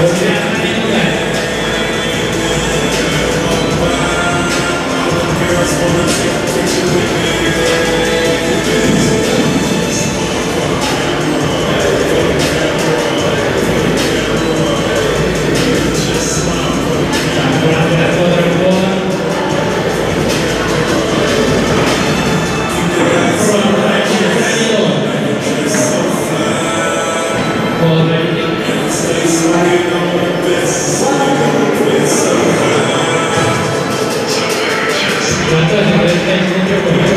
Correspondence. 何ですか?